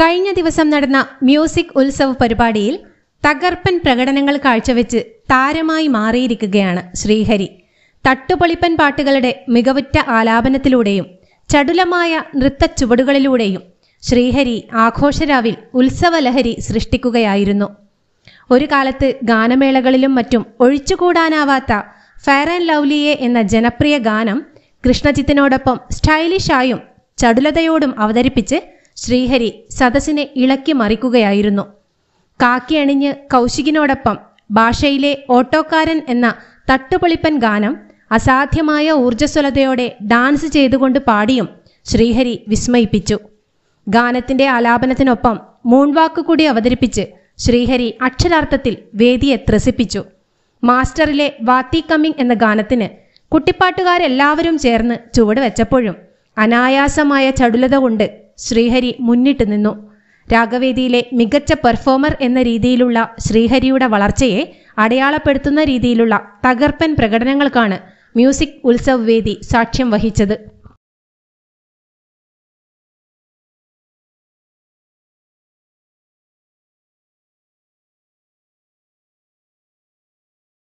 കഴിഞ്ഞ ദിവസം നടന്ന മ്യൂസിക് ഉത്സവ് പരിപാടിയിൽ തകർപ്പൻ പ്രകടനങ്ങൾ കാഴ്ചവെച്ച് താരമായി മാറിയിരിക്കുകയാണ് ശ്രീഹരി. തട്ടുപൊളിപ്പൻ പാട്ടുകളുടെ മികവുറ്റ ആലാപനത്തിലൂടെയും ചടുലമായ നൃത്ത ചുവടുകളിലൂടെയും ശ്രീഹരി ആഘോഷരാവിൽ ഉത്സവലഹരി സൃഷ്ടിക്കുകയായിരുന്നു. ഒരു കാലത്ത് ഗാനമേളകളിലും മറ്റും ഒഴിച്ചുകൂടാനാവാത്ത ഫെയർ ആൻഡ് ലവ്ലിയെ എന്ന ജനപ്രിയ ഗാനം കൃഷ്ണജിത്തിനോടൊപ്പം സ്റ്റൈലിഷായും ചടുലതയോടും അവതരിപ്പിച്ച് ശ്രീഹരി സദസ്സിനെ ഇളക്കി മറിക്കുകയായിരുന്നു. കാക്കി അണിഞ്ഞ് കൗശികിനോടൊപ്പം ഭാഷയിലെ ഓട്ടോക്കാരൻ എന്ന തട്ടുപൊളിപ്പൻ ഗാനം അസാധ്യമായ ഊർജസ്വലതയോടെ ഡാൻസ് ചെയ്തുകൊണ്ട് പാടിയും ശ്രീഹരി വിസ്മയിപ്പിച്ചു. ഗാനത്തിന്റെ ആലാപനത്തിനൊപ്പം മൂൺവാക്ക് കൂടി അവതരിപ്പിച്ച് ശ്രീഹരി അക്ഷരാർത്ഥത്തിൽ വേദിയെ ത്രസിപ്പിച്ചു. മാസ്റ്ററിലെ വാത്തി കമ്മിങ് എന്ന ഗാനത്തിന് കുട്ടിപ്പാട്ടുകാരെല്ലാവരും ചേർന്ന് ചുവട് വെച്ചപ്പോഴും അനായാസമായ ചടുലത കൊണ്ട് ശ്രീഹരി മുന്നിട്ട് നിന്നു. രാഗവേദിയിലെ മികച്ച പെർഫോമർ എന്ന രീതിയിലുള്ള ശ്രീഹരിയുടെ വളർച്ചയെ അടയാളപ്പെടുത്തുന്ന രീതിയിലുള്ള തകർപ്പൻ പ്രകടനങ്ങൾക്കാണ് മ്യൂസിക് ഉത്സവ് വേദി സാക്ഷ്യം വഹിച്ചത്.